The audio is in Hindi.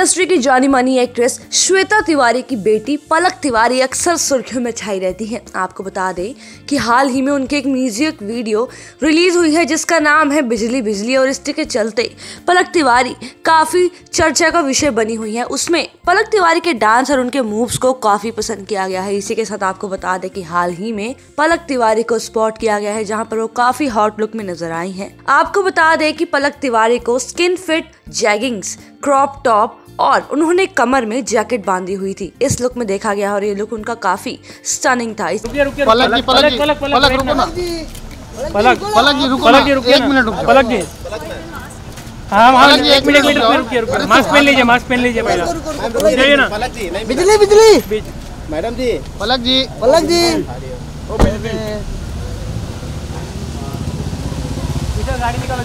इंडस्ट्री की जानी मानी एक्ट्रेस श्वेता तिवारी की बेटी पलक तिवारी अक्सर सुर्खियों में छाई रहती हैं। आपको बता दें कि हाल ही में उनकी एक म्यूज़िक वीडियो रिलीज़ हुई है, जिसका नाम है बिजली बिजली, और इसके चलते पलक तिवारी काफ़ी चर्चा का विषय बनी हुई है। उसमें पलक तिवारी के डांस और उनके मूव्स को काफ़ी पसंद किया गया है। इसी के साथ आपको बता दें कि हाल ही में पलक तिवारी को स्पॉट किया गया है, जहाँ पर वो काफ़ी हॉट लुक में नज़र आई हैं। आपको बता दें कि पलक तिवारी को skin fit jeggings crop top और उन्होंने कमर में जैकेट बांधी हुई थी। इस लुक में देखा गया और ये लुक उनका काफ़ी स्टनिंग था। इस रुकिए रुकिए पलक जी पलक जी पलक पलक पलक रुको ना पलक पलक जी रुको पलक जी ना रुकिए एक ना। मिनट रुक जाओ पलक जी। हाँ हाँ जी, एक मिनट मिनट रुकिए रुकिए मास्क पहन लीजिए मास्क पहन लीजिए पहले जाइए ना। पलक जी नहीं बिजली बिजली। मैडम जी। पलक जी। पलक जी। गाड़ी निकालो